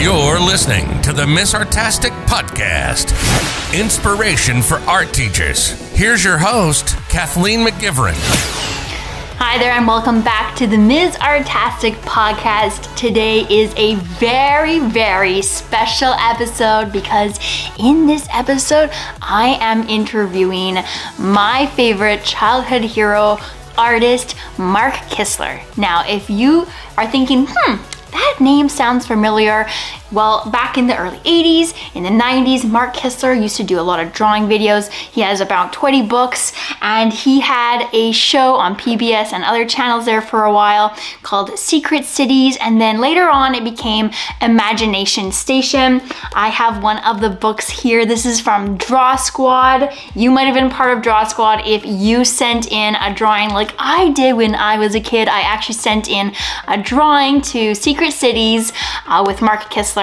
You're listening to the Miss Artastic Podcast, inspiration for art teachers. Here's your host, Kathleen McGivern. Hi there, and welcome back to the Ms. Artastic podcast. Today is a very, very special episode because in this episode, I am interviewing my favorite childhood hero, artist, Mark Kistler. Now, if you are thinking, hmm, that name sounds familiar. Well, back in the early 80s, in the 90s, Mark Kistler used to do a lot of drawing videos. He has about 20 books and he had a show on PBS and other channels there for a while called Secret Cities and then later on it became Imagination Station. I have one of the books here. This is from Draw Squad. You might have been part of Draw Squad if you sent in a drawing like I did when I was a kid. I actually sent in a drawing to Secret Cities uh, with Mark Kistler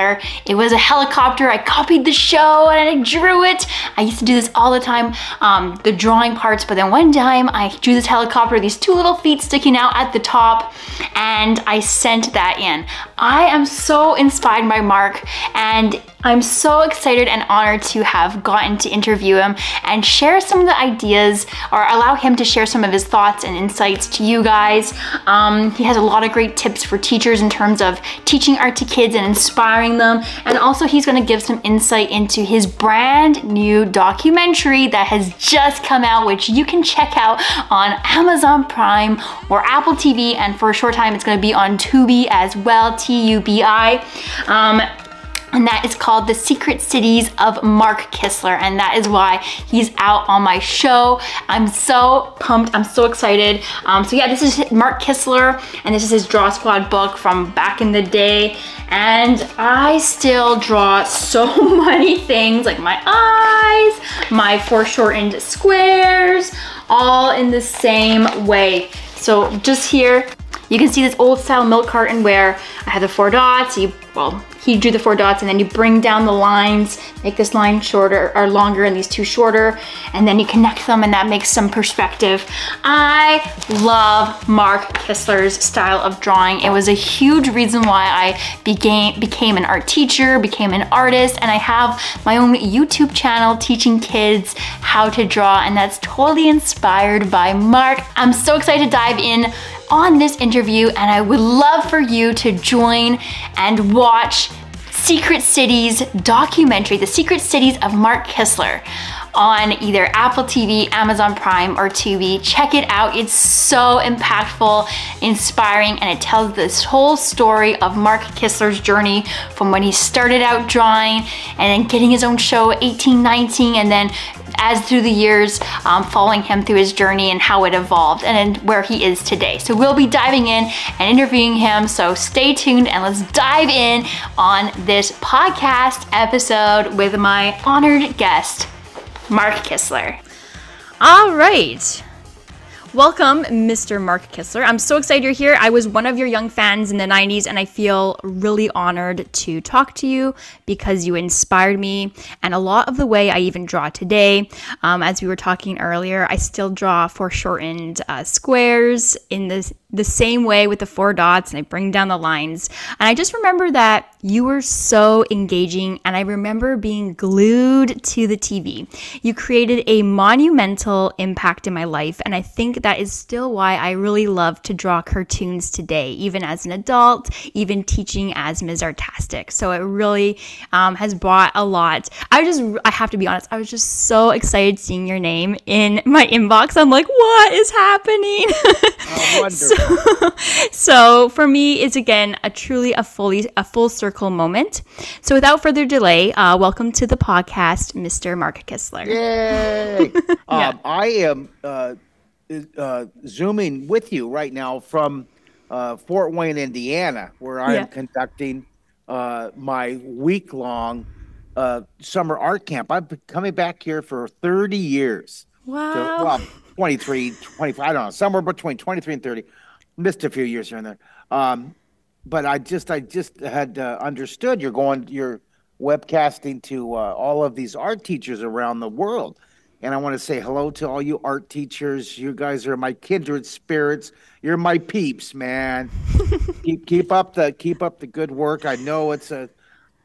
it was a helicopter. I copied the show and I drew it. I used to do this all the time, um, the drawing parts, but then one time I drew this helicopter, these two little feet sticking out at the top, and I sent that in. I am so inspired by Mark, and I'm so excited and honored to have gotten to interview him and share some of the ideas or allow him to share some of his thoughts and insights to you guys. Um, he has a lot of great tips for teachers in terms of teaching art to kids and inspiring them. And also he's gonna give some insight into his brand new documentary that has just come out, which you can check out on Amazon Prime or Apple TV. And for a short time, it's gonna be on Tubi as well, T-U-B-I. Um, and that is called The Secret Cities of Mark Kistler, and that is why he's out on my show. I'm so pumped, I'm so excited. Um, so yeah, this is Mark Kistler, and this is his Draw Squad book from back in the day, and I still draw so many things, like my eyes, my foreshortened squares, all in the same way. So just here, you can see this old style milk carton where I have the four dots, you, well, he drew the four dots and then you bring down the lines, make this line shorter or longer and these two shorter, and then you connect them and that makes some perspective. I love Mark Kistler's style of drawing. It was a huge reason why I became, became an art teacher, became an artist, and I have my own YouTube channel teaching kids how to draw, and that's totally inspired by Mark. I'm so excited to dive in on this interview and I would love for you to join and watch Secret Cities documentary, The Secret Cities of Mark Kistler on either Apple TV, Amazon Prime, or Tubi. Check it out. It's so impactful, inspiring, and it tells this whole story of Mark Kistler's journey from when he started out drawing and then getting his own show 1819 and then as through the years, um, following him through his journey and how it evolved and where he is today. So we'll be diving in and interviewing him. So stay tuned and let's dive in on this podcast episode with my honored guest, Mark Kistler. All right. Welcome, Mr. Mark Kistler. I'm so excited you're here. I was one of your young fans in the 90s, and I feel really honored to talk to you because you inspired me. And a lot of the way I even draw today, um, as we were talking earlier, I still draw foreshortened uh, squares in the, the same way with the four dots, and I bring down the lines. And I just remember that you were so engaging, and I remember being glued to the TV. You created a monumental impact in my life, and I think that is still why I really love to draw cartoons today, even as an adult, even teaching as Ms. Artastic. So it really um, has brought a lot. I just, I have to be honest, I was just so excited seeing your name in my inbox. I'm like, what is happening? Oh, so, so for me, it's again a truly a fully a full circle moment. So without further delay, uh, welcome to the podcast, Mr. Mark Kistler. Yay! Yeah. um, I am uh, uh, zooming with you right now from uh, Fort Wayne, Indiana, where I am Yeah. conducting uh, my week long uh, summer art camp. I've been coming back here for 30 years. So, Wow. well, 23, 25, I don't know, somewhere between 23 and 30. Missed a few years here and there. Um, but I just, I just had uh, understood you're going, you're webcasting to uh, all of these art teachers around the world. And I want to say hello to all you art teachers. You guys are my kindred spirits. You're my peeps, man. keep keep up the keep up the good work. I know it's a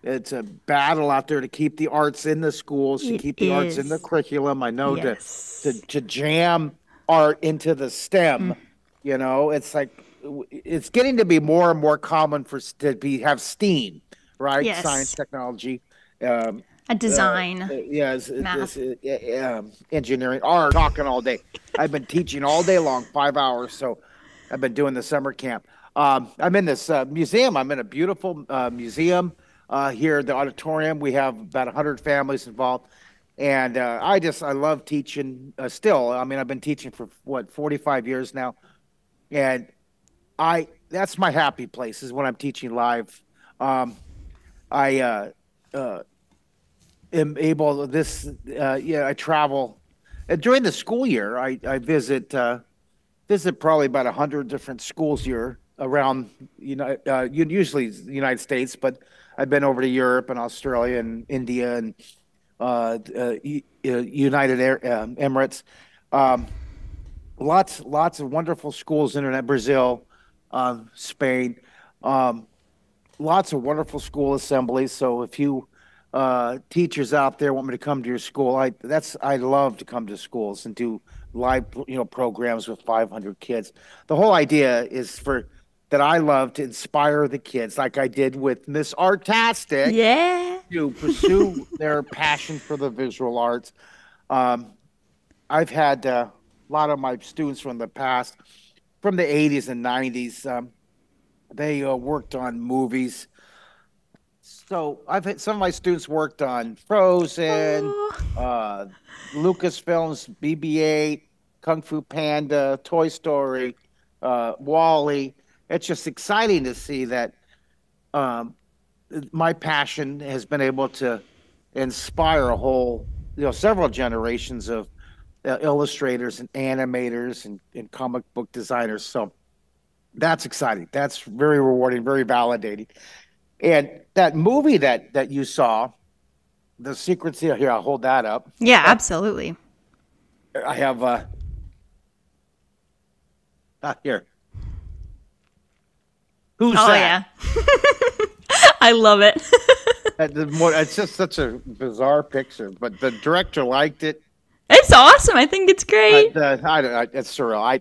it's a battle out there to keep the arts in the schools, to It keep the arts in the curriculum. I know Yes. to, to to jam art into the Mm. STEM. You know, it's like it's getting to be more and more common for to be have STEAM, right? Yes. Science, technology. Um, A design. uh, yeah, it's, it's, it's, uh, um, engineering, art, talking all day. I've been teaching all day long, five hours. So I've been doing the summer camp. Um, I'm in this uh, museum. I'm in a beautiful uh, museum uh, here the auditorium. We have about 100 families involved. And uh, I just, I love teaching uh, still. I mean, I've been teaching for what, 45 years now. And I, that's my happy place is when I'm teaching live. Um, I, uh, uh, am able this uh, yeah I travel uh, during the school year I, I visit uh, visit probably about a hundred different schools here around you know uh, usually the United States but I've been over to Europe and Australia and India and uh, uh, uh, United Air, um, Emirates um, lots lots of wonderful schools internet Brazil um, Spain um, lots of wonderful school assemblies. So if you uh, teachers out there want me to come to your school, I that's I love to come to schools and do live you know programs with 500 kids. The whole idea is for that I love to inspire the kids, like I did with Miss Artastic Yeah. to pursue their passion for the visual arts. Um, I've had uh, a lot of my students from the past, from the 80s and 90s, um, they uh, worked on movies. So I've had some of my students worked on Frozen, uh, Lucasfilms, BB-8, Kung Fu Panda, Toy Story, uh, WALL-E. It's just exciting to see that um, my passion has been able to inspire a whole, you know, several generations of uh, illustrators and animators and, and comic book designers. So that's exciting. That's very rewarding, very validating. And that movie that that you saw, The Secret Seal. Here, I'll hold that up. Yeah, absolutely. I have uh, ah, here. Who's Oh that? yeah. I love it. It's just such a bizarre picture, but the director liked it. it's awesome. I think it's great. But, uh, I don't know. It's surreal. I.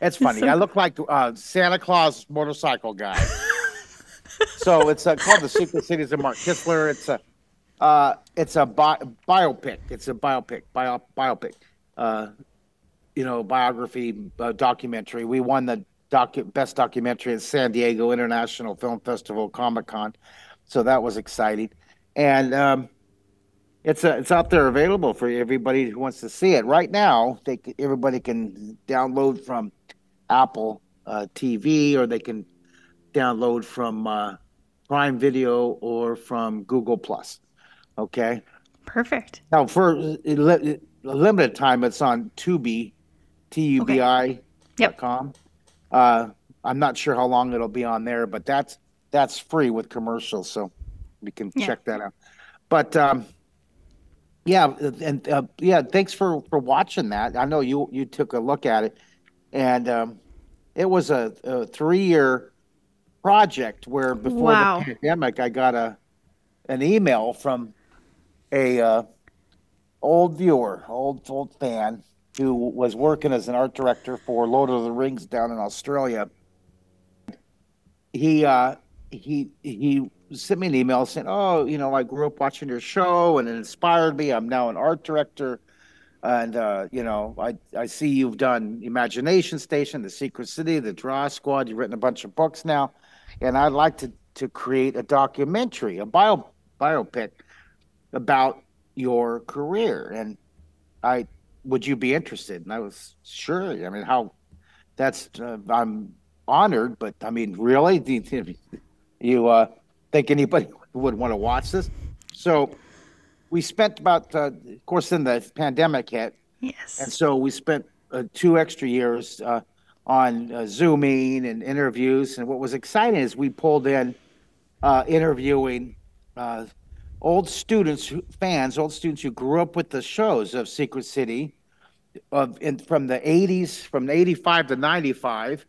It's funny. so- I look like uh, Santa Claus motorcycle guy. so it's uh, called the Secret Cities of Mark Kistler. It's a, uh, it's a bi- biopic. It's a biopic. Bio biopic. Uh, you know, biography uh, documentary. We won the docu- best documentary at San Diego International Film Festival Comic Con, so that was exciting. And um, it's a, it's out there available for everybody who wants to see it. Right now, they everybody can download from Apple uh, TV or they can download from uh, Prime Video or from Google Plus. Okay. Perfect. Now, for a limited time, it's on Tubi, T U B I dot com. Uh, I'm not sure how long it'll be on there, but that's that's free with commercials, so we can Yeah. check that out. But um, yeah, and uh, yeah, thanks for for watching that. I know you you took a look at it, and um, it was a, a three year project where before Wow. the pandemic, I got a an email from a uh, old viewer, old old fan who was working as an art director for Lord of the Rings down in Australia. He uh, he he sent me an email saying, "Oh, you know, I grew up watching your show and it inspired me. I'm now an art director." And uh, you know, I I see you've done Imagination Station, The Secret City, The Draw Squad. You've written a bunch of books now, and I'd like to to create a documentary, a bio biopic about your career. And I would you be interested? And I was sure. I mean, how that's uh, I'm honored, but I mean, really, do you, you uh, think anybody would want to watch this? So we spent about, uh, of course, then the pandemic hit, Yes. and so we spent uh, two extra years uh, on uh, Zooming and interviews. And what was exciting is we pulled in uh, interviewing uh, old students, fans, old students who grew up with the shows of Secret City, of in, from the 80s, from 85 to 95.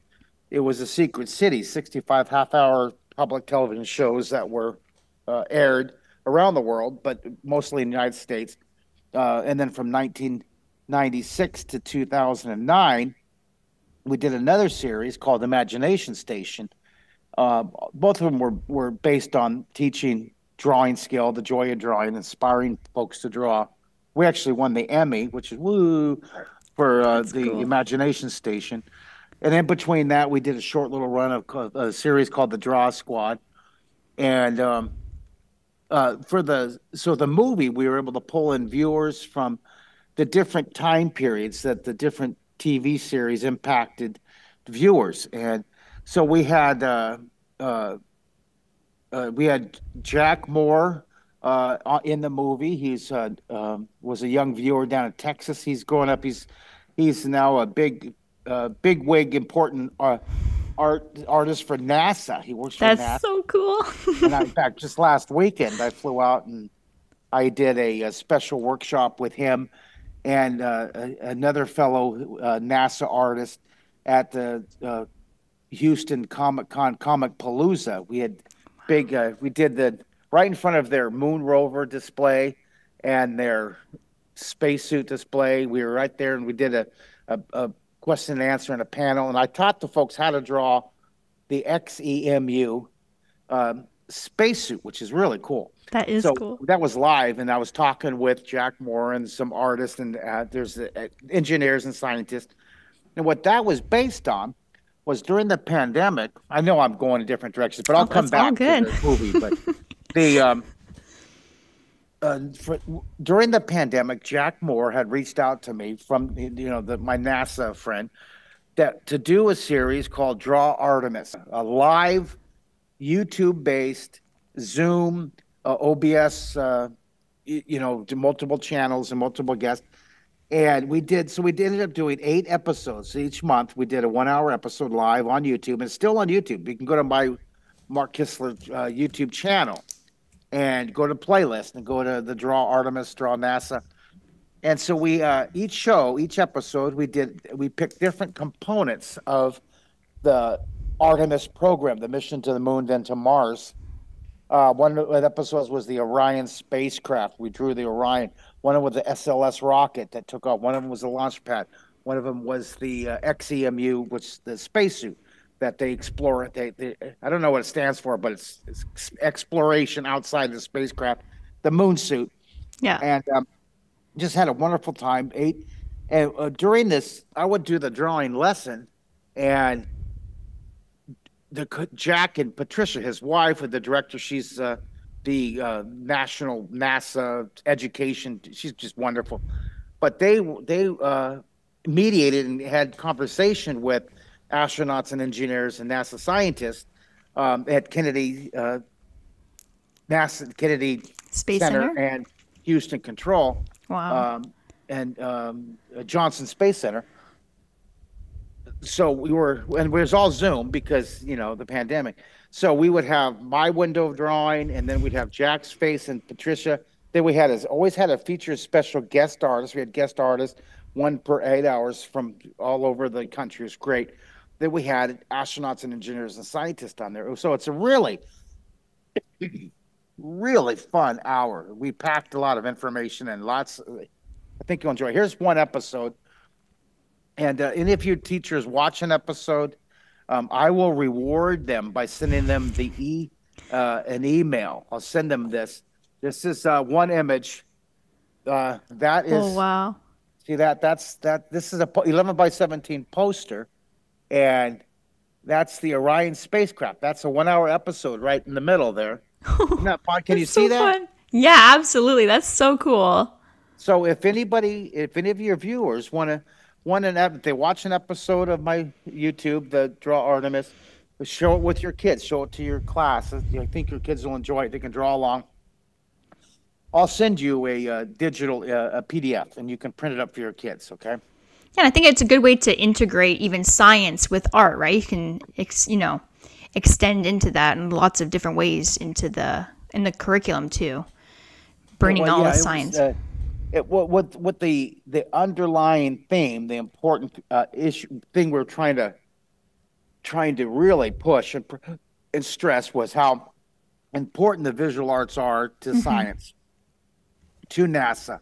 It was a Secret City, 65 half-hour public television shows that were uh, aired around the world, but mostly in the United States. Uh, and then from 1996 to 2009, we did another series called Imagination Station. Uh, both of them were, were based on teaching drawing skill, the joy of drawing, inspiring folks to draw. We actually won the Emmy, which is woo, for uh, the cool. Imagination Station. And in between that, we did a short little run of a series called the Draw Squad. And um, uh, for the so the movie, we were able to pull in viewers from the different time periods that the different TV series impacted viewers. And so we had uh, uh, uh we had Jack Moore uh, in the movie. He's uh, um, was a young viewer down in Texas. He's growing up. He's he's now a big uh, big wig, important uh, art artist for NASA. He works for That's NASA. That's so cool. and I, in fact, just last weekend, I flew out and I did a, a special workshop with him and uh, another fellow uh, NASA artist at the uh, Houston Comic Con Comicpalooza. We had big. Uh, we did the right in front of their moon rover display and their spacesuit display. We were right there, and we did a, a, a question and answer in a panel. And I taught the folks how to draw the XEMU um, spacesuit, which is really cool. That is so cool. That was live, and I was talking with Jack Moore and some artists, and uh, there's uh, engineers and scientists. And what that was based on was during the pandemic. I know I'm going in different directions, but I'll oh, come back to the movie. But the um, uh, for, during the pandemic, Jack Moore had reached out to me from you know the, my NASA friend that to do a series called Draw Artemis, a live YouTube based Zoom uh, OBS, uh, you, know, multiple channels and multiple guests. And we did so. We ended up doing eight episodes each month. We did a one-hour episode live on YouTube, and still on YouTube. You can go to my Mark Kistler uh, YouTube channel and go to playlist and go to the Draw Artemis, Draw NASA. And so we uh, each show, each episode, we did we picked different components of the Artemis program, the mission to the moon, then to Mars. Uh, one of the episodes was the Orion spacecraft. We drew the Orion. One of them was the SLS rocket that took off. One of them was the launch pad. One of them was the uh, XEMU, which the spacesuit that they explore. They, they, I don't know what it stands for, but it's, it's exploration outside the spacecraft, the moon suit. Yeah. And um, just had a wonderful time. Eight, and uh, during this, I would do the drawing lesson, and the Jack and Patricia, his wife, and the director, she's uh, the uh, national NASA education. She's just wonderful. But they they uh, mediated and had conversation with astronauts and engineers and NASA scientists um, at Kennedy uh, NASA Kennedy Space Center, Center, and Houston Control. Wow. Um, and um, Johnson Space Center. So we were, and it was all Zoom because you know the pandemic. So we would have my window of drawing, and then we'd have Jack's face and Patricia. Then we had as always had a featured special guest artist. We had guest artists, one per eight hours from all over the country. Was great that we had astronauts and engineers and scientists on there. So it's a really, really fun hour. We packed a lot of information and lots. I think you'll enjoy. Here's one episode, and uh, and if your teachers watch an episode, um, I will reward them by sending them the e uh, an email. I'll send them this. This is uh, one image. Uh, that is. Oh wow! See that? That's that. This is a 11 by 17 poster and that's the Orion spacecraft. That's a one-hour episode right in the middle there. that fun? Can you see so that? Fun. Yeah, absolutely. That's so cool. So if anybody, if any of your viewers want to, want an, if they watch an episode of my YouTube, the Draw Artemis, show it with your kids. Show it to your class. I think your kids will enjoy it. They can draw along. I'll send you a uh, digital uh, a PDF, and you can print it up for your kids. Okay. Yeah, I think it's a good way to integrate even science with art, right? You can, ex, you know, extend into that in lots of different ways into the in the curriculum too, bringing well, all yeah, the science. Was, uh, it, what, what what the the underlying theme, the important uh, issue thing we're trying to trying to really push and and stress was how important the visual arts are to mm-hmm. science, to NASA.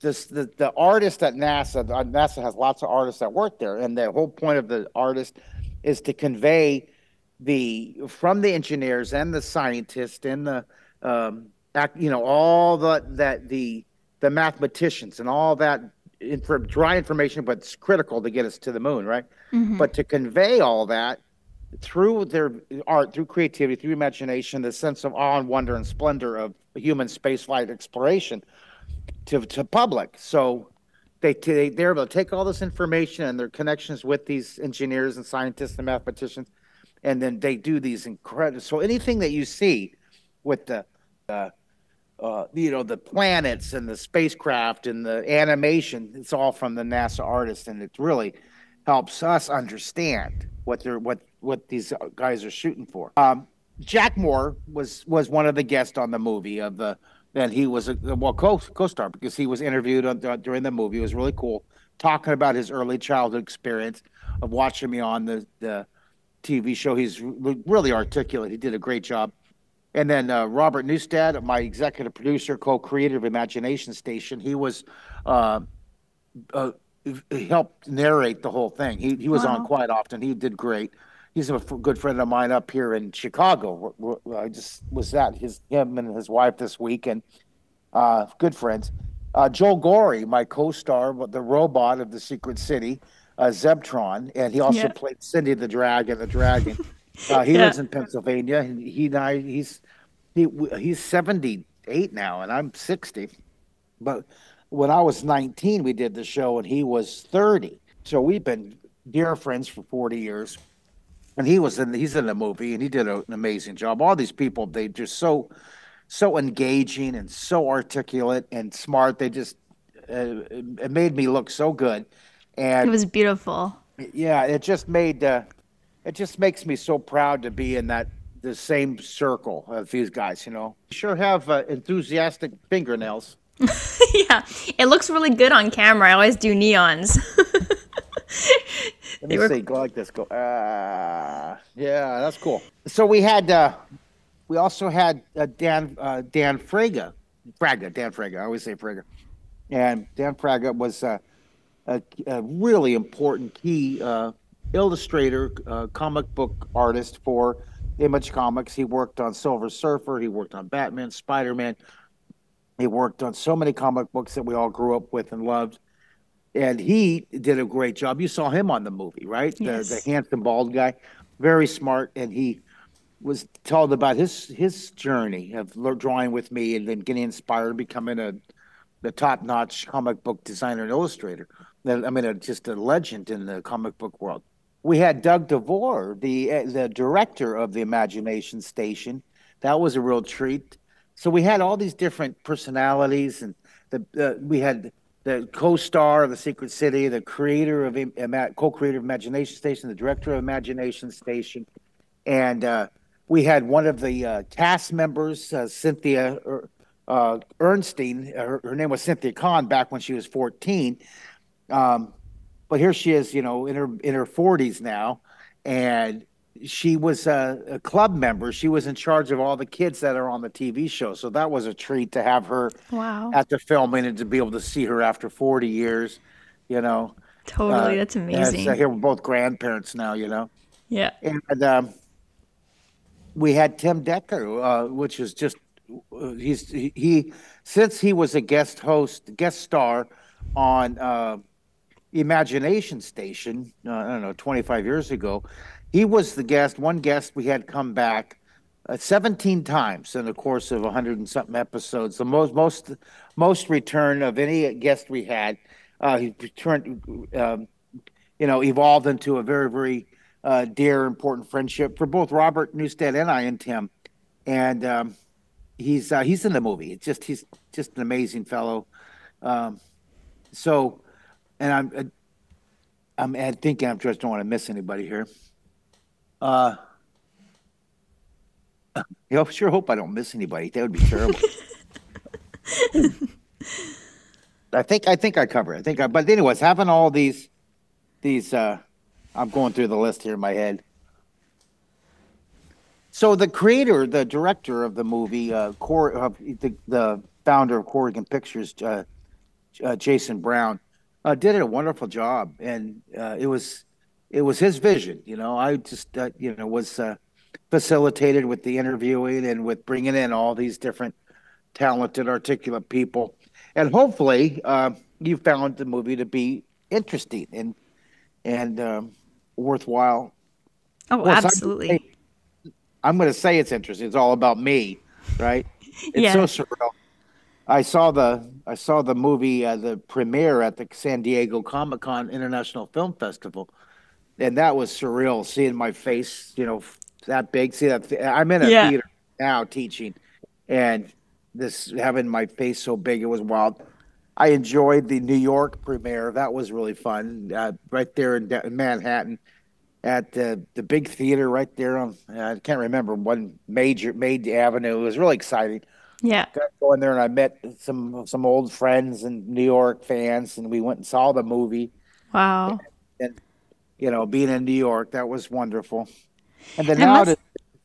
This, the, the artist at NASA, NASA has lots of artists that work there, and the whole point of the artist is to convey the from the engineers and the scientists and the um, you know all the that the the mathematicians and all that for dry information, but it's critical to get us to the moon, right? Mm-hmm. But to convey all that through their art, through creativity, through imagination, the sense of awe and wonder and splendor of human spaceflight exploration to to public. So they, they they're able to take all this information and their connections with these engineers and scientists and mathematicians, and then they do these incredible. So anything that you see with the uh, uh, you know the planets and the spacecraft and the animation it's all from the nasa artist and it really helps us understand what they're what what these guys are shooting for. Um, jack moore was was one of the guests on the movie of the and he was a well co co-star because he was interviewed on, uh, during the movie. It was really cool talking about his early childhood experience of watching me on the the tv show. He's really articulate. He did a great job and then uh, Robert Newstead, my executive producer, co-creator of Imagination Station, he was uh, uh, he helped narrate the whole thing. He he was wow. on quite often. He did great. He's a good friend of mine up here in Chicago. I just was at his him and his wife this week, and uh, good friends. Uh, Joel Gorey, my co-star, the robot of the Secret City, uh, Zebtron, and he also yeah. played Cindy the Dragon, the Dragon. Uh, he yeah. lives in Pennsylvania. He, he and I, he's he, he's seventy eight now, and I'm sixty. But when I was nineteen, we did the show, and he was thirty. So we've been dear friends for forty years. And he was in he's in the movie, and he did a, an amazing job. All these people, they just so so engaging and so articulate and smart. They just uh, it made me look so good. And it was beautiful. Yeah, it just made. Uh, it just makes me so proud to be in that the same circle of these guys. You know, sure have uh, enthusiastic fingernails. yeah, it looks really good on camera. I always do neons. Let me were... see. Go like this. Go. Uh, yeah, that's cool. So we had. Uh, we also had uh, Dan uh, Dan Fraga, Fraga, Dan Fraga. I always say Fraga, and Dan Fraga was uh, a, a, really important key uh, illustrator, uh, comic book artist for Image Comics. He worked on Silver Surfer. He worked on Batman, Spider Man. He worked on so many comic books that we all grew up with and loved. And he did a great job. You saw him on the movie, right? Yes. The, the handsome bald guy, very smart, and he was told about his his journey of drawing with me and then getting inspired, becoming a the top notch comic book designer and illustrator. I mean, a, just a legend in the comic book world we had Doug DeVore, the uh, the director of the Imagination Station. That was a real treat. So we had all these different personalities, and the uh, we had the co-star of the Secret City, the creator of co-creator of Imagination Station, the director of Imagination Station, and uh, we had one of the uh, cast members, uh, Cynthia uh, Ernstine. Her, her, name was Cynthia Kahn back when she was fourteen. Um, but here she is, you know, in her in her 40s now, and she was a, a, club member. She was in charge of all the kids that are on the TV show. So that was a treat to have her wow. at the filming and to be able to see her after 40 years, you know. Totally. Uh, that's amazing. Uh, here we're both grandparents now, you know. Yeah. And um, we had Tim Decker, uh, which is just, uh, he's, he, he, since he was a guest host, guest star on, uh, Imagination Station, uh, I don't know, 25 years ago. He was the guest, one guest we had come back uh, 17 times in the course of 100 and something episodes. The most most most return of any guest we had. Uh, he returned, um, you know, evolved into a very very uh, dear, important friendship for both Robert Newstead and I and Tim. And um, he's uh, he's in the movie. It's just he's just an amazing fellow. Um, so and I'm I'm uh, thinking I just don't want to miss anybody here. Uh, know, sure hope I don't miss anybody. That would be terrible. I think I think I cover. It. I think I. But anyways, having all these these uh, I'm going through the list here in my head. So the creator, the director of the movie, uh, Cor- uh, the, the founder of Corrigan Pictures, uh, uh, Jason Brown, uh, did a wonderful job, and uh, it was it was his vision. You know, I just uh, you know was uh, facilitated with the interviewing and with bringing in all these different talented, articulate people, and hopefully uh, you found the movie to be interesting and and um, worthwhile. Oh, Well, absolutely. I'm going to say it's interesting. It's all about me, right? It's Yeah. so surreal. I saw the I saw the movie uh, the premiere at the San Diego Comic Con International Film Festival, and that was surreal. Seeing my face, you know, that big. See that th- I'm in a Yeah. theater now teaching, and this having my face so big, it was wild. I enjoyed the New York premiere. That was really fun. Uh, right there in, in Manhattan, at the the big theater right there on I can't remember one major Maid Avenue. It was really exciting. Yeah. Got to go in there and I met some some old friends and New York fans, and we went and saw the movie. Wow. And, you know, being in New York, that was wonderful. And then And it now must- to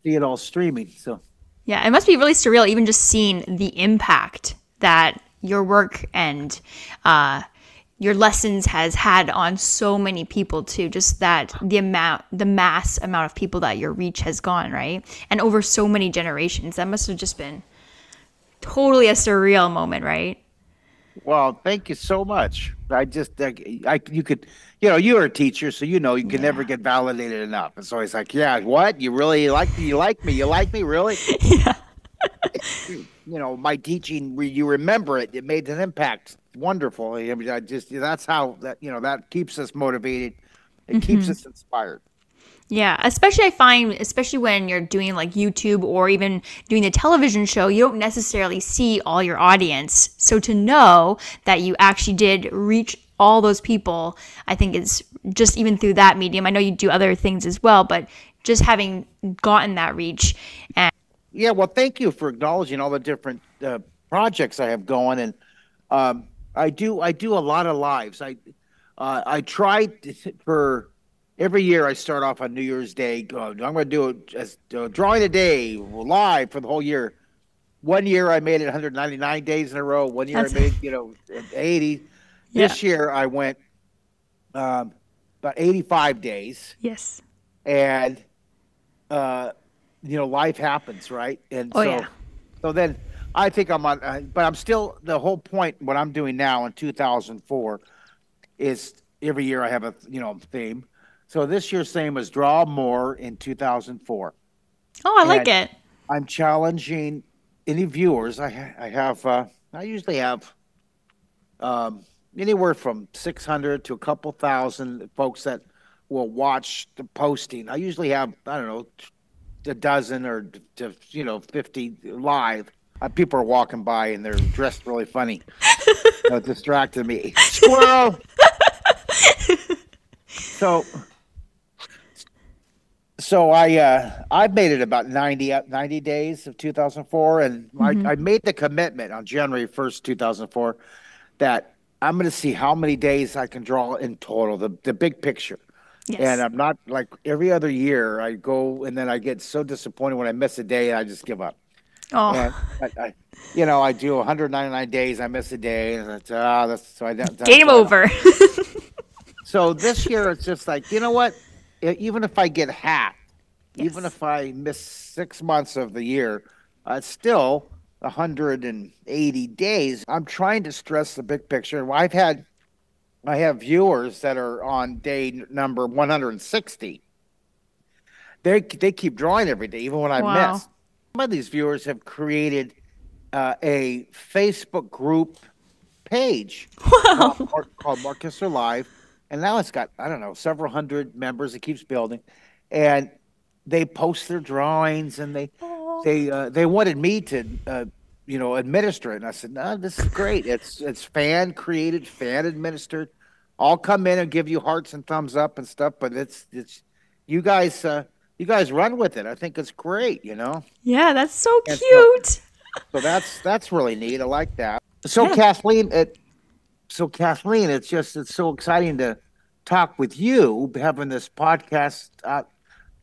see it all streaming. So Yeah, it must be really surreal even just seeing the impact that your work and uh, your lessons has had on so many people too. Just that the amount, the mass amount of people that your reach has gone, right? And over so many generations. That must have just been totally a surreal moment, right? Well, thank you so much. I just, I, I you could, you know, you're a teacher, so you know you can never get validated enough. It's always like, yeah, what? You really like me? You like me? You like me? Really? Yeah. You know, my teaching, you remember it. It made an impact. Wonderful. I mean, I just, that's how that, you know, that keeps us motivated. It keeps mm-hmm. us inspired. Yeah, especially I find, especially when you're doing like YouTube or even doing the television show, you don't necessarily see all your audience. So to know that you actually did reach all those people, I think is just even through that medium. I know you do other things as well, but just having gotten that reach and Yeah, well, thank you for acknowledging all the different uh, projects I have going, and um, I do I do a lot of lives. I uh, I tried for every year. I start off on New Year's Day. I'm going to do it as uh, drawing a day live for the whole year. One year I made it 199 days in a row. One year That's- I made you know 80. This year I went um, about 85 days yes. and uh, you know, life happens, right? And Oh, so, yeah. so then I think I'm on, uh, but I'm still the whole point. What I'm doing now in 2004 is every year I have a you know theme. So this year's theme was draw more in 2004. Oh, I like it. I'm challenging any viewers. I I have uh, I usually have um, anywhere from 600 to a couple thousand folks that will watch the posting. I usually have I don't know a dozen or to you know 50 live. Uh, people are walking by and they're dressed really funny. distracted me. Squirrel. so so I uh, I've made it about 90, 90 days of 2004, and I, I made the commitment on January 1st, 2004, that I'm going to see how many days I can draw in total, the, the big picture. Yes. And I'm not like every other year I go and then I get so disappointed when I miss a day and I just give up. oh, I, I, you know, I do 199 days, I miss a day, and that's ah, that's so I that's game I over. so this year it's just like, you know what? Even if I get half, even if I miss six months of the year, uh, it's still 180 days. I'm trying to stress the big picture. I've had, I have viewers that are on day number 160. They they keep drawing every day, even when I Wow. miss. Some of these viewers have created uh, a Facebook group page called, Mar- called Marcus Live, and now it's got I don't know several hundred members. It keeps building, and they post their drawings, and they they uh, they wanted me to uh, you know administer it, and I said no, this is great. It's it's fan created, fan administered. I'll come in and give you hearts and thumbs up and stuff, but it's it's you guys uh, you guys run with it. I think it's great. You know. yeah, that's so And so- cute. So that's that's really neat. I like that. So Yeah. Kathleen, it so Kathleen, it's just it's so exciting to talk with you, having this podcast out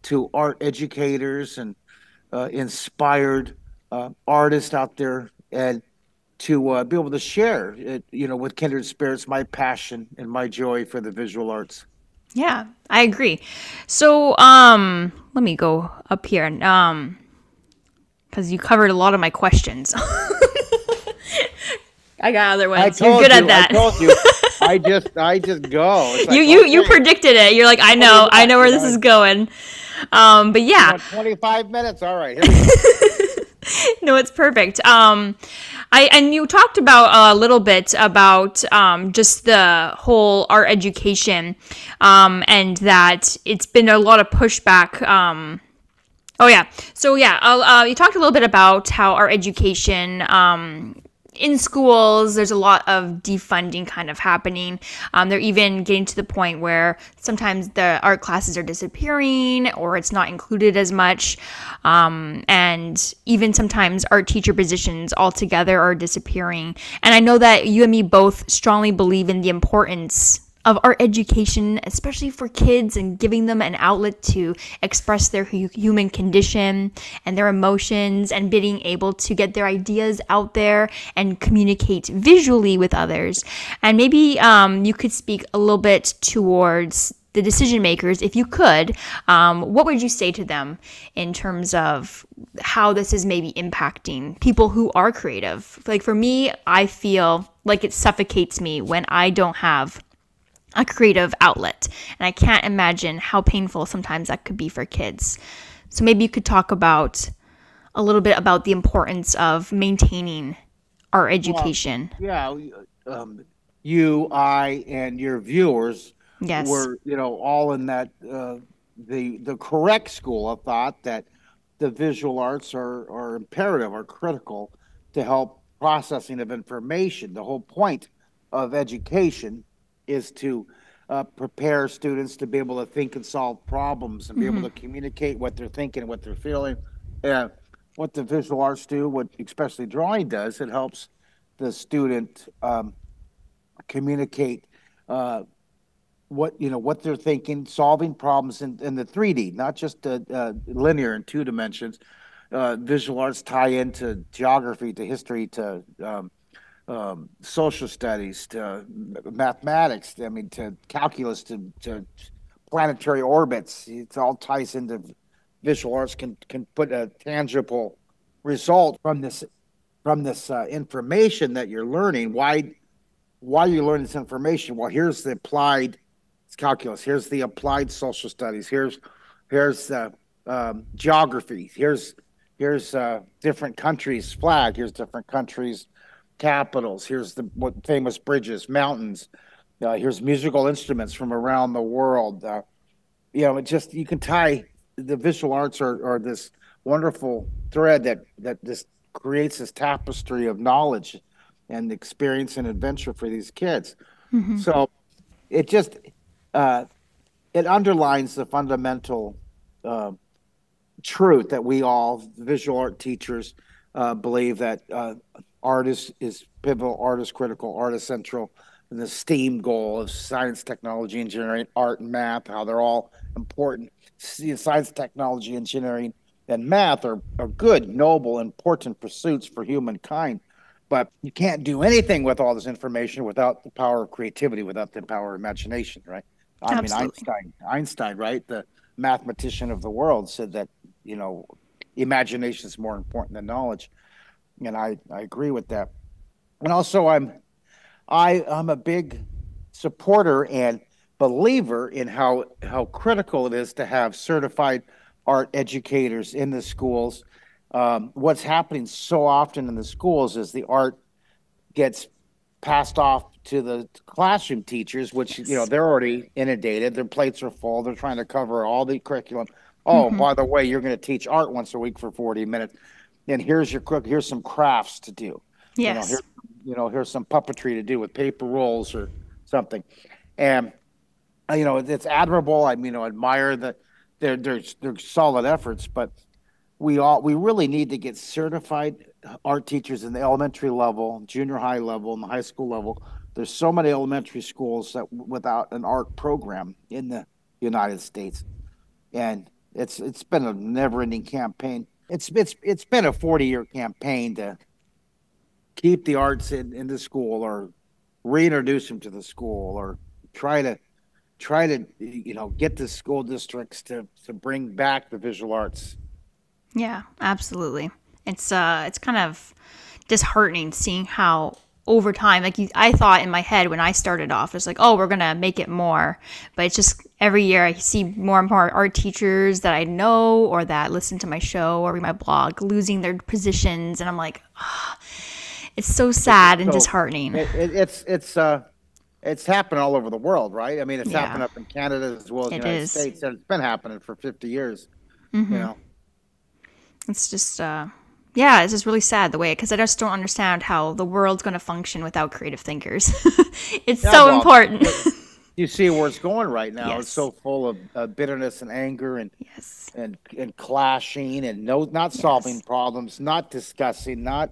to art educators and uh, inspired uh, artist out there, and to uh, be able to share it, you know, with kindred spirits, my passion and my joy for the visual arts. Yeah, I agree. So, um, let me go up here and um, because you covered a lot of my questions. I got other ones. You're good you, at that. I told you. I just, I just go. Like, you you you predicted it. You're like, I know, I know where this is going. Um, but yeah, you know, Twenty-five minutes. All right. Here we go. no, it's perfect. Um, I and you talked about a little bit about um, just the whole art education, um, and that it's been a lot of pushback. Um, oh yeah, so yeah, uh, you talked a little bit about how our education. Um, in schools, there's a lot of defunding kind of happening. Um, they're even getting to the point where sometimes the art classes are disappearing or it's not included as much. Um, and even sometimes art teacher positions altogether are disappearing. And I know that you and me both strongly believe in the importance of art education, especially for kids, and giving them an outlet to express their hu- human condition and their emotions, and being able to get their ideas out there and communicate visually with others. And maybe um, you could speak a little bit towards the decision makers, if you could, um, what would you say to them in terms of how this is maybe impacting people who are creative? Like for me, I feel like it suffocates me when I don't have a creative outlet. And I can't imagine how painful sometimes that could be for kids. So maybe you could talk about a little bit about the importance of maintaining our education. yeah. Um, you, I, and your viewers Yes. were, you know, all in that uh, the the correct school of thought that the visual arts are are imperative, are critical to help processing of information. The whole point of education is to uh, prepare students to be able to think and solve problems and be able to communicate what they're thinking, and what they're feeling. And what the visual arts do, what especially drawing does, it helps the student um, communicate uh, what you know what they're thinking, solving problems in, in the 3D, not just uh, uh, linear in two dimensions. Uh, visual arts tie into geography, to history, to um, um, social studies, to mathematics. I mean, to calculus, to, to planetary orbits. It all ties into visual arts. Can can put a tangible result from this from this uh, information that you're learning. Why why you learn this information? Well, here's the applied calculus. Here's the applied social studies. Here's here's um, geography. Here's here's uh, different countries' flag. Here's different countries' capitals. Here's the what famous bridges, mountains. Uh, here's musical instruments from around the world. Uh, you know, it just you can tie the visual arts are, are this wonderful thread that that just creates this tapestry of knowledge and experience and adventure for these kids. So it just uh, it underlines the fundamental uh, truth that we all visual art teachers uh, believe that uh, art is, pivotal, artist critical, artist central, and the STEAM goal of science, technology, engineering, art, and math, how they're all important. Science, technology, engineering, and math are, are good, noble, important pursuits for humankind. But you can't do anything with all this information without the power of creativity, without the power of imagination, right? I mean, Einstein, Einstein, right? The mathematician of the world said that, you know, imagination is more important than knowledge. And I, I agree with that. And also I'm I I'm a big supporter and believer in how how critical it is to have certified art educators in the schools. Um, what's happening so often in the schools is the art gets passed off to the classroom teachers, which you know they're already inundated. Their plates are full. They're trying to cover all the curriculum. Oh, by the way, you're going to teach art once a week for 40 minutes, and here's your cook. Here's some crafts to do. You know, Yes. here, you know, here's some puppetry to do with paper rolls or something, and you know it's admirable. I mean, you know, admire that they're they're they're solid efforts, but we all we really need to get certified art teachers in the elementary level, junior high level, and the high school level. There's so many elementary schools that without an art program in the United States, and it's it's been a never-ending campaign it's it's it's been a 40 year campaign to keep the arts in, in the school or reintroduce them to the school or try to try to you know get the school districts to to bring back the visual arts Yeah, absolutely. It's uh it's kind of disheartening seeing how over time like you, I thought in my head when I started off it's like, "Oh, we're to make it more." But it's just every year I see more and more art teachers that I know or that listen to my show or read my blog losing their positions and I'm like, ah, it's so sad and So, disheartening. it, it, it's it's uh it's happened all over the world right i mean it's Yeah. happened up in canada as well as the It united is. states and it's been happening for 50 years Mm-hmm. you know It's just, uh, yeah, it's just really sad the way because I just don't understand how the world's going to function without creative thinkers. it's Yeah, so well, important. You see where it's going right now Yes. it's so full of uh, bitterness and anger and yes. and and clashing and no not solving problems not discussing not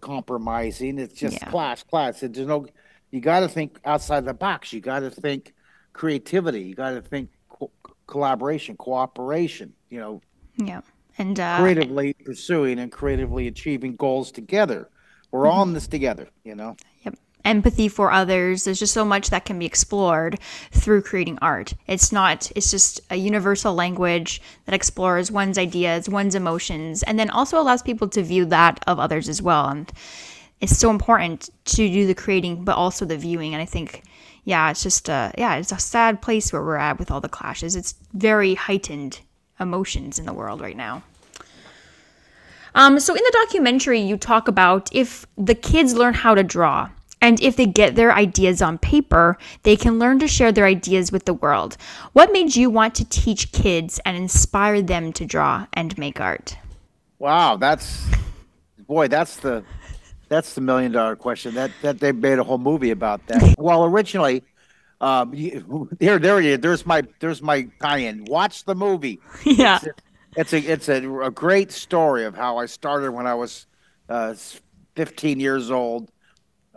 compromising it's just Yeah. clash clash there's no you got to think outside the box you got to think creativity you got to think co- collaboration cooperation you know Yeah. And uh, creatively pursuing and creatively achieving goals together we're all in this together you know. Empathy for others. There's just so much that can be explored through creating art. It's not, it's just a universal language that explores one's ideas, one's emotions, and then also allows people to view that of others as well. And it's so important to do the creating, but also the viewing. And I think, yeah, it's just, a, yeah, it's a sad place where we're at with all the clashes. It's very heightened emotions in the world right now. Um, so in the documentary, you talk about if the kids learn how to draw and if they get their ideas on paper, they can learn to share their ideas with the world. What made you want to teach kids and inspire them to draw and make art? Wow, that's boy, that's the that's the million dollar question. That that they made a whole movie about that. well, originally, um, you, here there it is. There's my there's my tie-in. Watch the movie. yeah. It's a it's a, a great story of how I started when I was uh, 15 years old.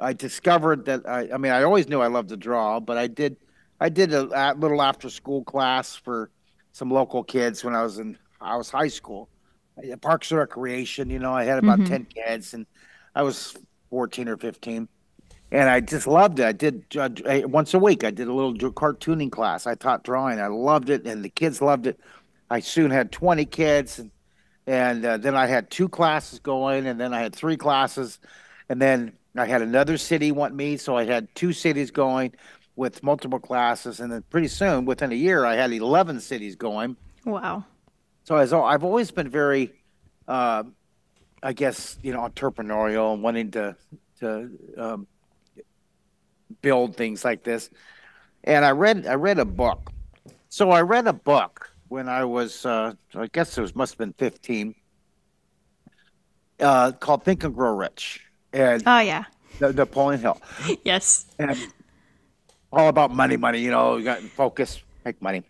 I discovered that I, I mean I always knew I loved to draw, but I did I did a, a little after school class for some local kids when I was in I was high school. Parks and Recreation, you know, I had about 10 kids and I was 14 or 15 and I just loved it. I did uh, once a week. I did a little cartooning class. I taught drawing. I loved it, and the kids loved it. I soon had 20 kids, and and uh, then I had two classes going, and then I had three classes, and then I had another city want me, so I had two cities going with multiple classes, and then pretty soon, within a year, I had 11 cities going. Wow. So as I've always been very, uh, I guess you know, entrepreneurial and wanting to to um, build things like this. And I read I read a book. So I read a book when I was uh, I guess it was must have been fifteen. Uh, called Think and Grow Rich, and Oh, yeah. Na- Napoleon Hill, Yes. and all about money, money. You know, you got focus, make money.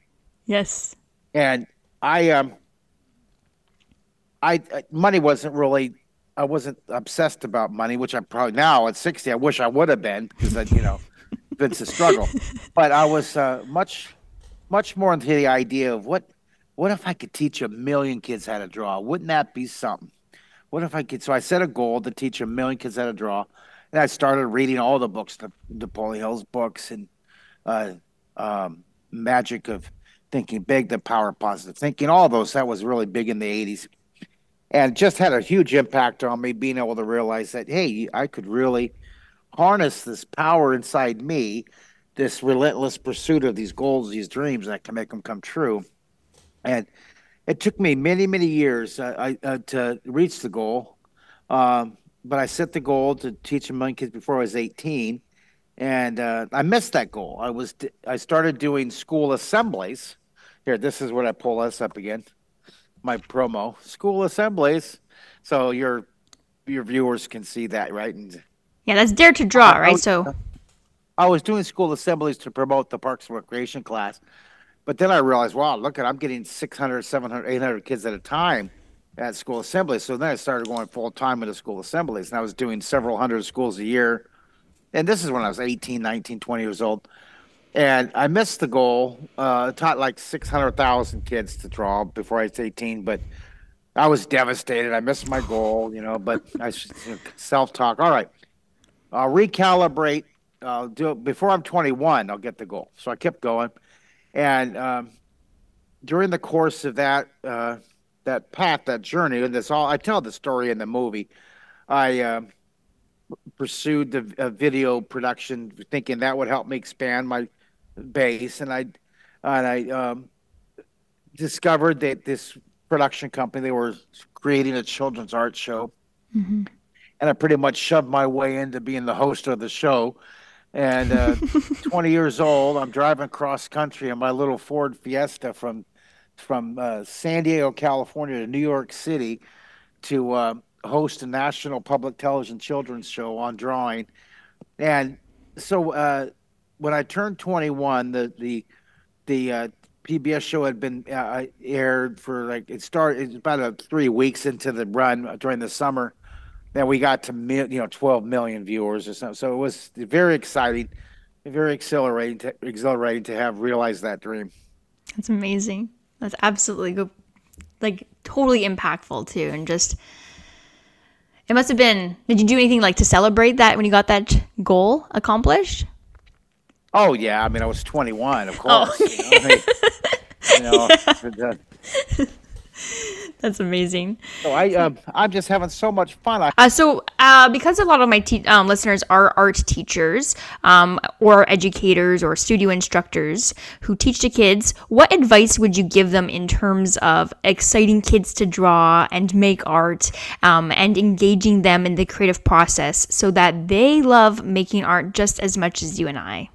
Yes. and I um I I- money wasn't really I wasn't obsessed about money, which I'm probably now at 60 I wish I would have been because I you know it's a struggle. But I was uh, much much more into the idea of what what if I could teach a million kids how to draw? Wouldn't that be something? What if I could? So I set a goal to teach a million kids how to draw, and I started reading all the books, the Napoleon Hill's books, and uh, um, Magic of Thinking Big, The Power of Positive Thinking, all those. That was really big in the 80s. And just had a huge impact on me being able to realize that, hey, I could really harness this power inside me, this relentless pursuit of these goals, these dreams that can make them come true. And it took me many, many years uh, I, uh, to reach the goal. Um, but I set the goal to teach a million kids before I was 18 and uh, I missed that goal. I was I started doing school assemblies. Here, this is where I pull this up again. My promo school assemblies, so your your viewers can see that, right? And Yeah, that's Dare to Draw, right? was- So, I was doing school assemblies to promote the Parks and Recreation class, but then I realized, wow, look at I'm getting 600, 700, 800 kids at a time at school assemblies. So then I started going full time into school assemblies, and I was doing several hundred schools a year. And this is when I was 18, 19, 20 years old. And I missed the goal. Uh, taught like 600,000 kids to draw before I was 18, but I was devastated. I missed my goal, you know, but I self talk. All right, I'll recalibrate. I'll do it before I'm 21. I'll get the goal. So I kept going, and um, during the course of that uh, that path, that journey, and this all I tell the story in the movie. I uh, pursued the uh, video production, thinking that would help me expand my base, and I and I um, discovered that this production company they were creating a children's art show, mm-hmm. and I pretty much shoved my way into being the host of the show. And uh, 20 years old, I'm driving cross country in my little Ford Fiesta from from uh, San Diego, California, to New York City to uh, host a national public television children's show on drawing. And so uh, when I turned 21, the the the uh, PBS show had been uh, aired for like it started about a, three weeks into the run during the summer. Then we got to you know 12 million viewers or something. So it was very exciting, very exhilarating, to, exhilarating to have realized that dream. That's amazing. That's absolutely good, like totally impactful too, and just it must have been. Did you do anything like to celebrate that when you got that goal accomplished? Oh yeah, I mean I was 21, of oh. course. Oh. You know, you know uh, That's amazing. So I, um, I'm just having so much fun. I- uh, so uh, because a lot of my te- um, listeners are art teachers um, or educators or studio instructors who teach the kids, what advice would you give them in terms of exciting kids to draw and make art um, and engaging them in the creative process so that they love making art just as much as you and I?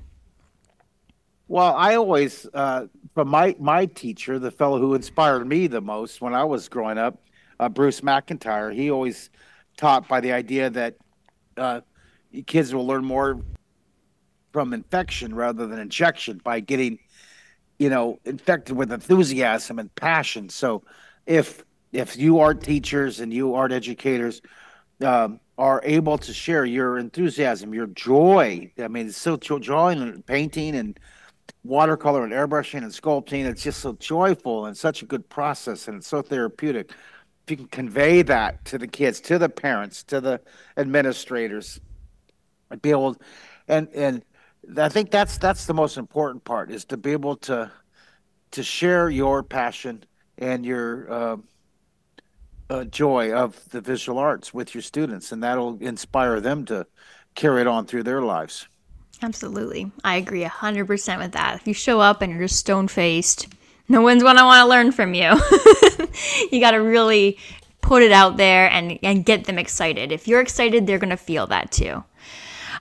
Well, I always, uh, from my my teacher, the fellow who inspired me the most when I was growing up, uh, Bruce McIntyre. He always taught by the idea that uh, kids will learn more from infection rather than injection by getting, you know, infected with enthusiasm and passion. So, if if you art teachers and you art educators um, are able to share your enthusiasm, your joy. I mean, it's so drawing and painting and watercolor and airbrushing and sculpting. It's just so joyful and such a good process, and it's so therapeutic. If you can convey that to the kids, to the parents, to the administrators, I'd be able, and and I think that's that's the most important part is to be able to to share your passion and your uh, uh, joy of the visual arts with your students, and that'll inspire them to carry it on through their lives. Absolutely. I agree 100% with that. If you show up and you're just stone faced, no one's going to want to learn from you. you got to really put it out there and, and get them excited. If you're excited, they're going to feel that too.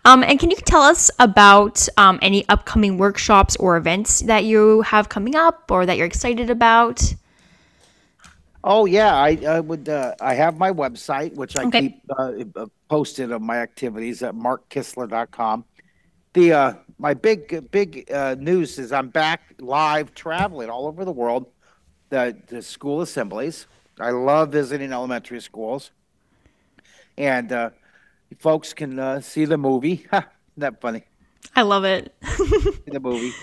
Um, and can you tell us about um, any upcoming workshops or events that you have coming up or that you're excited about? Oh yeah, I, I would. Uh, I have my website, which I okay. keep uh, posted of my activities at markkistler.com the uh, my big big uh, news is I'm back live traveling all over the world. The the school assemblies. I love visiting elementary schools, and uh, folks can uh, see the movie. Isn't that funny? I love it. the movie.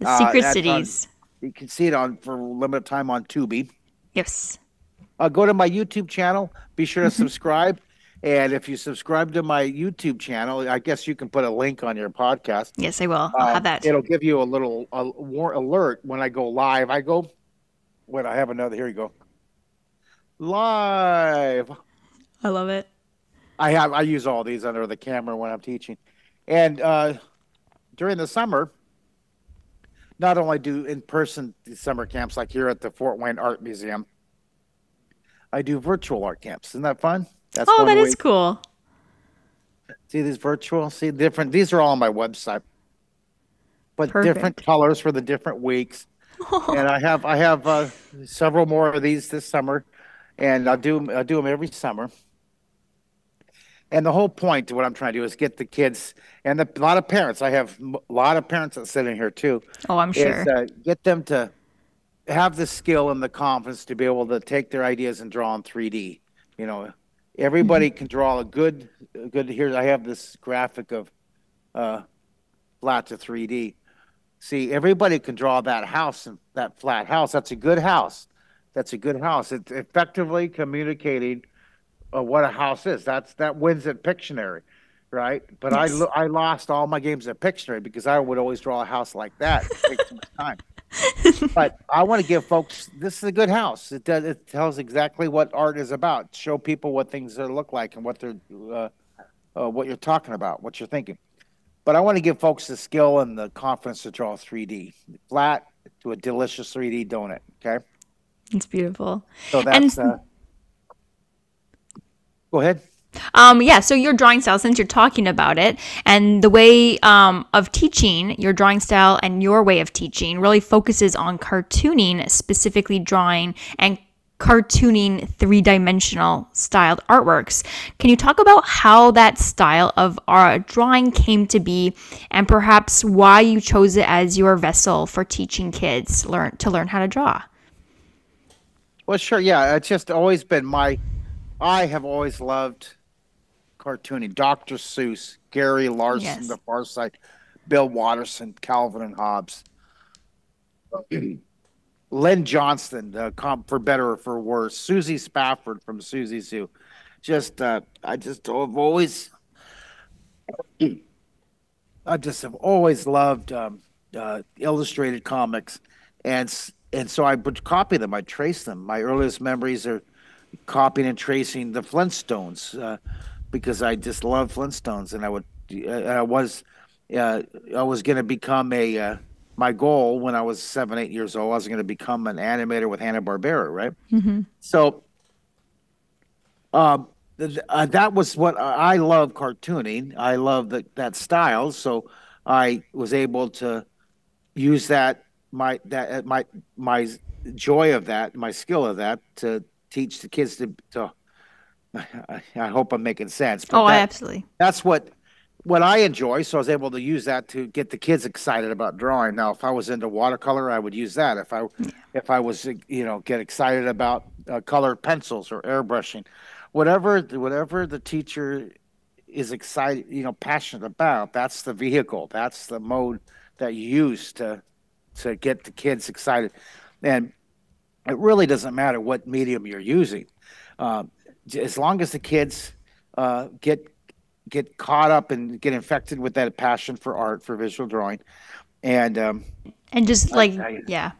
The uh, Secret Cities. On, you can see it on for a limited time on Tubi. Yes. Uh, go to my YouTube channel. Be sure to mm-hmm. subscribe. And if you subscribe to my YouTube channel, I guess you can put a link on your podcast. Yes, I will. I'll uh, have that. It'll give you a little a war alert when I go live. I go, wait, I have another. Here you go. Live. I love it. I have I use all these under the camera when I'm teaching, and uh, during the summer, not only do in person summer camps like here at the Fort Wayne Art Museum, I do virtual art camps. Isn't that fun? That's oh, that way. is cool. See these virtual. See different. These are all on my website, but Perfect. different colors for the different weeks. and I have I have uh, several more of these this summer, and I do I do them every summer. And the whole point to what I'm trying to do is get the kids and the, a lot of parents. I have a lot of parents that sit in here too. Oh, I'm sure. Is, uh, get them to have the skill and the confidence to be able to take their ideas and draw in 3D. You know, Everybody mm-hmm. can draw a good, a good. Here, I have this graphic of uh, flat to 3D. See, everybody can draw that house and that flat house. That's a good house. that's a good house. It's effectively communicating uh, what a house is. That's that wins at Pictionary, right? But I lo- I lost all my games at Pictionary because I would always draw a house like that. It takes too much time. but I want to give folks this is a good house. It does it tells exactly what art is about. Show people what things look like and what they're uh, uh, what you're talking about, what you're thinking. But I want to give folks the skill and the confidence to draw 3D, flat to a delicious 3D donut. Okay, It's beautiful. so And- that's. uh, go ahead. Um, yeah, so your drawing style, since you're talking about it, and the way um, of teaching, your drawing style and your way of teaching really focuses on cartooning, specifically drawing and cartooning three dimensional styled artworks. Can you talk about how that style of art drawing came to be and perhaps why you chose it as your vessel for teaching kids learn to learn how to draw? Well, sure. Yeah, it's just always been my. I have always loved cartooning. Dr. Seuss, Gary Larson, Yes. The Far Side, Bill Watterson, Calvin and Hobbes, Lynn Johnston, uh, for better or for worse, Suzy Spafford from Suzy's Zoo. Just, uh, I just have always, I just have always loved um, uh, illustrated comics, and and so I would copy them. I trace them. My earliest memories are copying and tracing the Flintstones uh, because I just love Flintstones, and I would uh, I was uh, I was going to become a uh, my goal when I was seven eight years old. I was going to become an animator with Hanna Barbera, right? Mm-hmm. So, um, th- uh, that was what I I love cartooning. I love that that style. So I was able to use that my that uh, my my joy of that, my skill of that to teach the kids to. to I, I hope I'm making sense. But Oh, that- absolutely. that's what what I enjoy. So I was able to use that to get the kids excited about drawing. Now, if I was into watercolor, I would use that. If I if I was you know get excited about uh, colored pencils or airbrushing, whatever whatever the teacher is excited, you know, passionate about, that's the vehicle. That's the mode that you use to to get the kids excited. And it really doesn't matter what medium you're using, um, as long as the kids uh, get get caught up and get infected with that passion for art, for visual drawing, and um, and just like I- yeah.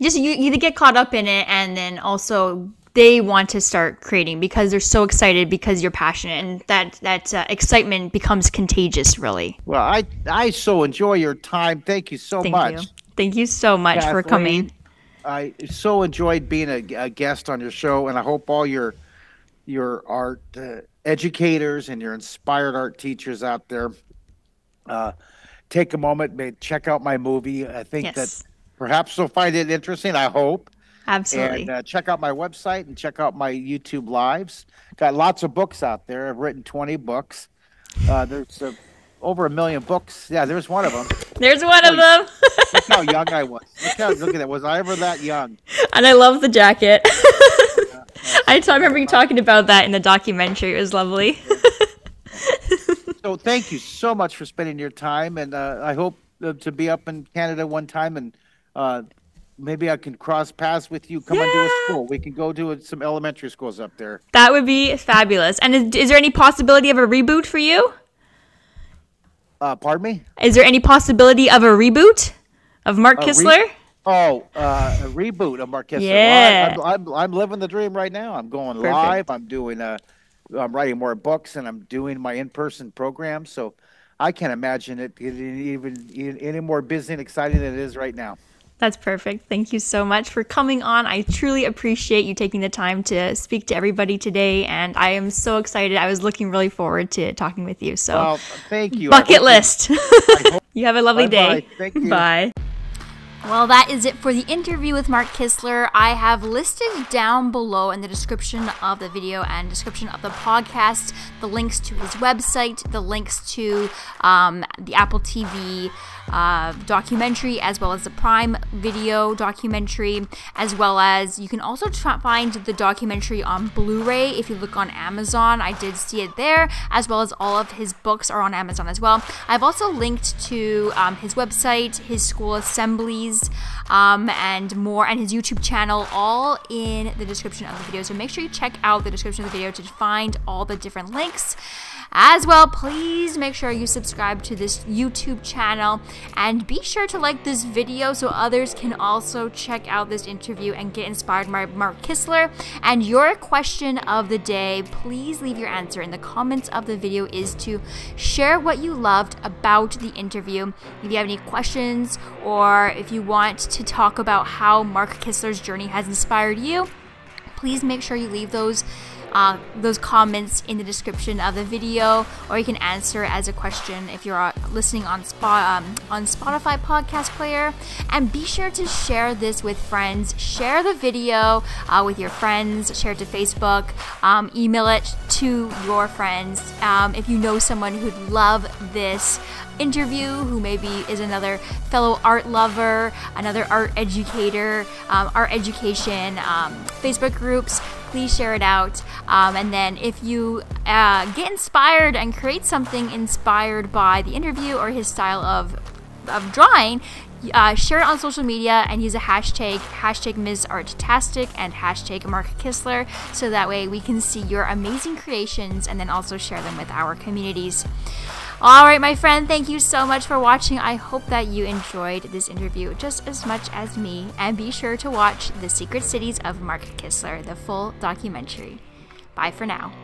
Just you you get caught up in it and then also they want to start creating because they're so excited because you're passionate and that that uh, excitement becomes contagious really. Well, I I so enjoy your time. Thank you so thank much. you thank you so much for coming. I so enjoyed being a, a guest on your show, and I hope all your your art uh, educators and your inspired art teachers out there uh, take a moment, may check out my movie. I think Yes. that perhaps they'll find it interesting. I hope. absolutely And uh, check out my website and check out my YouTube lives. Got lots of books out there. I've written 20 books. Uh, there's uh, over a million books. Yeah, there's one of them. there's one of them Look how young I was. Look, how, look at that. Was I ever that young? and i love the jacket I, remember you talking about that in the documentary it was lovely So thank you so much for spending your time, and uh, I hope uh, to be up in Canada one time, and uh, maybe I can cross paths with you. Come and do a school. We can go to some elementary schools up there. that would be fabulous and is, is there any possibility of a reboot for you Uh, pardon me. is there any possibility of a reboot of mark A re- kistler Oh, uh, a reboot of Marquez. Yeah. I'm, I'm, I'm living the dream right now. I'm going Perfect. live. I'm doing uh, I'm writing more books, and I'm doing my in-person program. So I can't imagine it getting even any more busy and exciting than it is right now. That's perfect. Thank you so much for coming on. I truly appreciate you taking the time to speak to everybody today, and I am so excited. I was looking really forward to talking with you. So, Well, thank you. Bucket you- list. hope- you have a lovely Bye-bye. day. Thank you. Bye. Well, that is it for the interview with Mark Kistler. I have listed down below in the description of the video and description of the podcast the links to his website, the links to um, the Apple TV uh, documentary, as well as the Prime Video documentary, as well as you can also find the documentary on Blu ray if you look on Amazon. I did see it there, as well as all of his books are on Amazon as well. I've also linked to um, his website, his school assemblies, um, and more, and his YouTube channel, all in the description of the video. So make sure you check out the description of the video to find all the different links. As well, please make sure you subscribe to this YouTube channel and be sure to like this video so others can also check out this interview and get inspired by Mark Kistler. And your question of the day, please leave your answer in the comments of the video is to share what you loved about the interview. If you have any questions or if you want to talk about how Mark Kistler's journey has inspired you, please make sure you leave those uh, those comments in the description of the video, or you can answer as a question if you're uh, listening on spot um, on Spotify podcast player. And be sure to share this with friends. Share the video uh, with your friends. Share it to Facebook. Um, email it to your friends. Um, if you know someone who'd love this interview, who maybe is another fellow art lover, another art educator, um, art education um, Facebook groups, please share it out. Um, and then if you uh, get inspired and create something inspired by the interview or his style of, of drawing, uh, share it on social media and use a hashtag hashtag Ms. Artastic and hashtag Mark Kistler so that way we can see your amazing creations and then also share them with our communities. All right, my friend, thank you so much for watching. I hope that you enjoyed this interview just as much as me. And be sure to watch The Secret Cities of Mark Kistler, the full documentary. Bye for now.